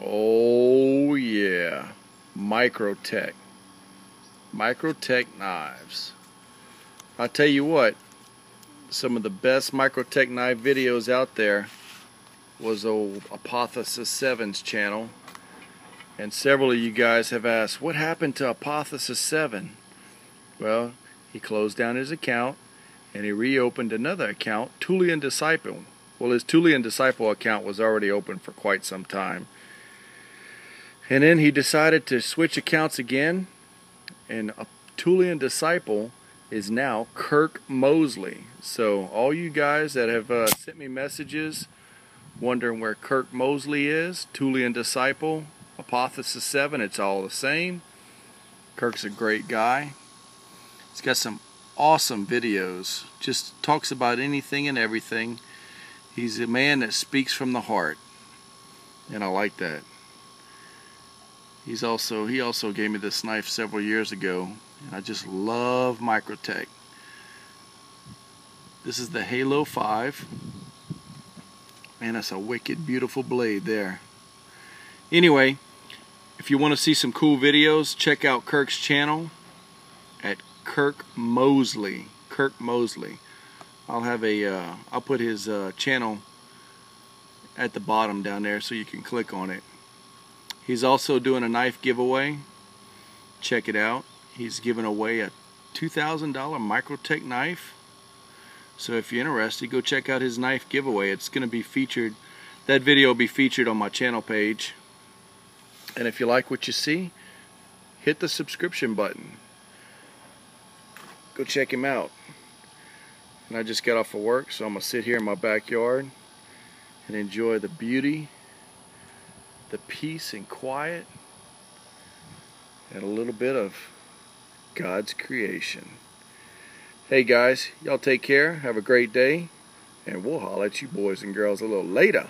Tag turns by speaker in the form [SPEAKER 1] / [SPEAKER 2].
[SPEAKER 1] Oh yeah, Microtech. Microtech knives. I'll tell you what, some of the best Microtech knife videos out there was old Apophysis 7's channel. And several of you guys have asked, what happened to Apophysis 7? Well, he closed down his account and he reopened another account, Toolian Disciple. Well, his Toolian Disciple account was already open for quite some time. And then he decided to switch accounts again, and a Toolian disciple is now Kirk Mosely. So all you guys that have uh, sent me messages wondering where Kirk Mosely is, Toolian disciple, Apophysis 7, it's all the same. Kirk's a great guy. He's got some awesome videos. Just talks about anything and everything. He's a man that speaks from the heart. And I like that. He's also he also gave me this knife several years ago, and I just love Microtech. This is the Halo 5. Man, that's a wicked beautiful blade there. Anyway, if you want to see some cool videos, check out Kirk's channel at Kirk Mosely. Kirk Mosely. I'll have a will uh, put his uh, channel at the bottom down there so you can click on it. He's also doing a knife giveaway. Check it out. He's giving away a $2,000 Microtech knife. So if you're interested, go check out his knife giveaway. It's going to be featured, that video will be featured on my channel page. And if you like what you see, hit the subscription button. Go check him out. And I just got off of work, so I'm going to sit here in my backyard and enjoy the beauty the peace and quiet and a little bit of God's creation. Hey guys, y'all take care, have a great day, and we'll holler at you boys and girls a little later.